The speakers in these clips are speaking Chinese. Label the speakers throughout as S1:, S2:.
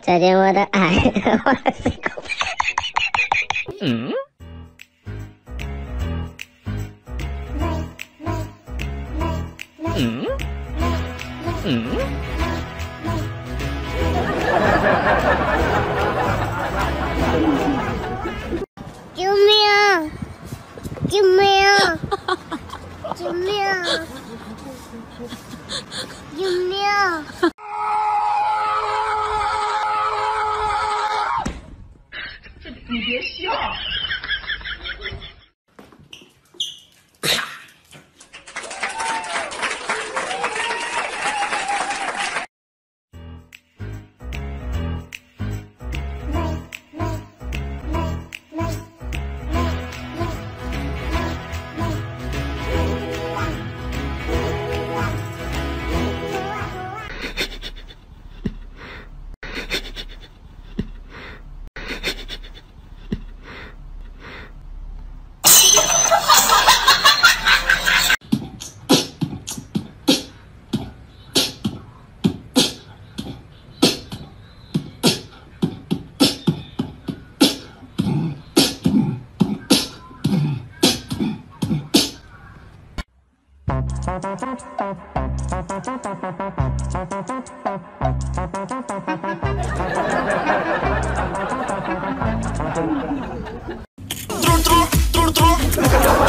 S1: 再见，我的爱。
S2: 嗯？嗯？嗯？
S1: 救命！救命！救命！救命！
S3: True, true, true,
S2: true.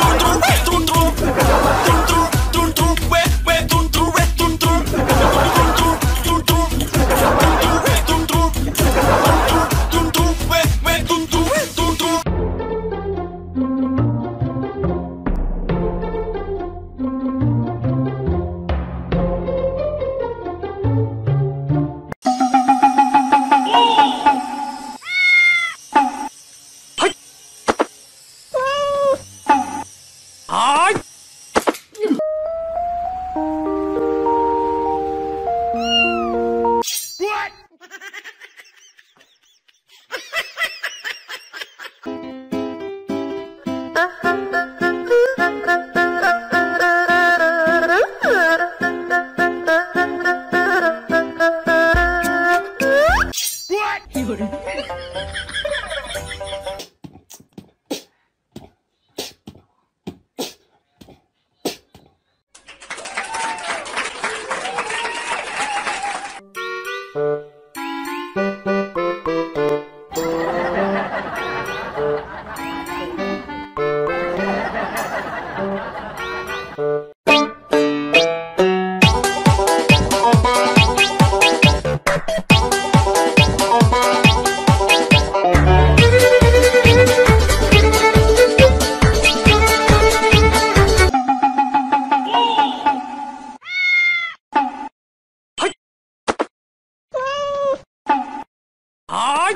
S2: はい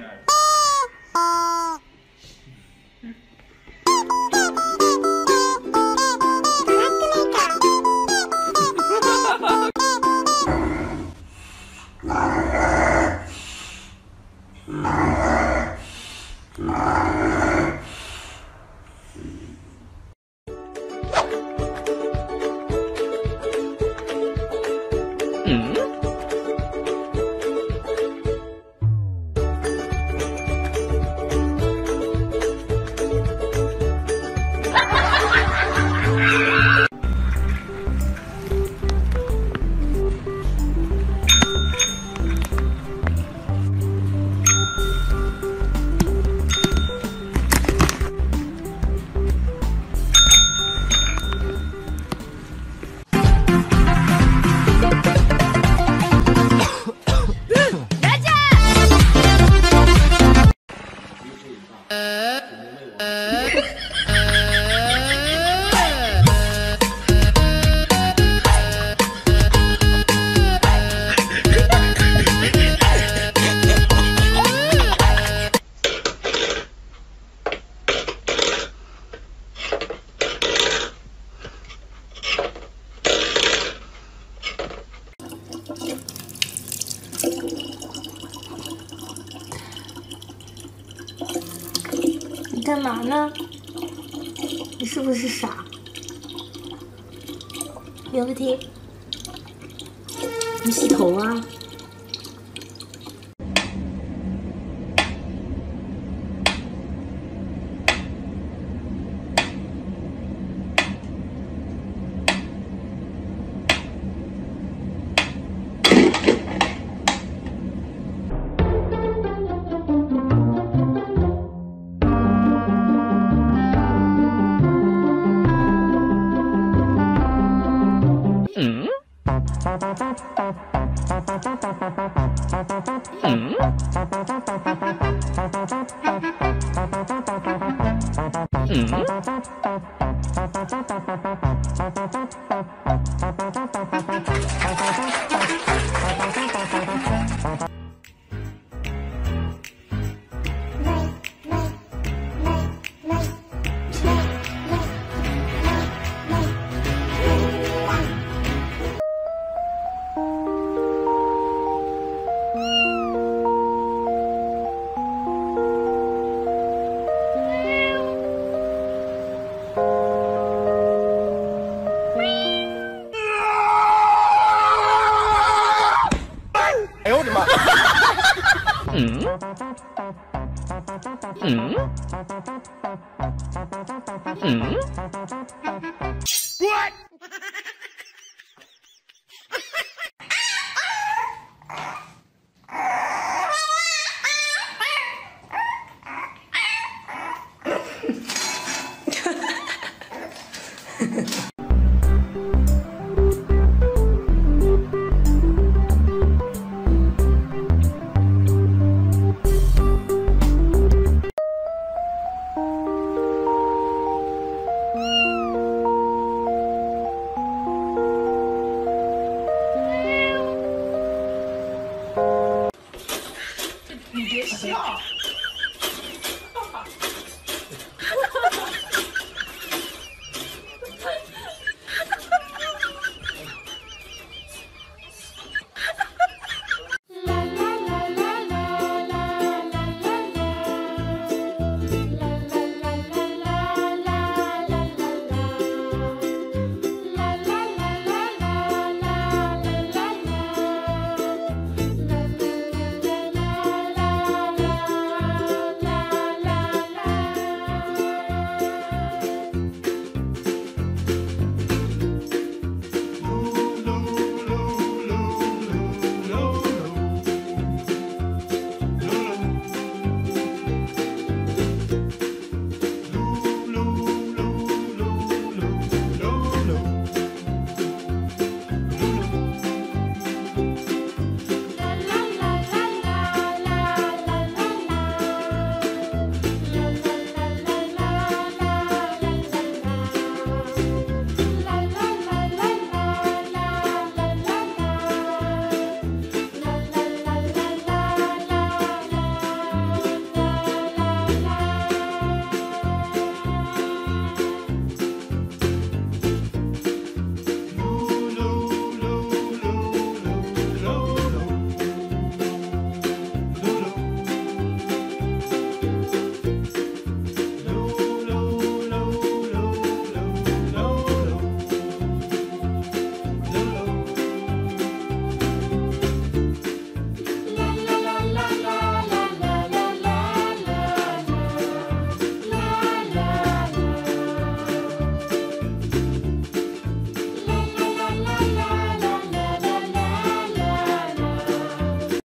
S2: Rawr.
S4: 你干嘛呢？你是不是傻？名字听，你洗头啊？
S2: Hmm? Hmm? Hmm? Hmm? Hmm?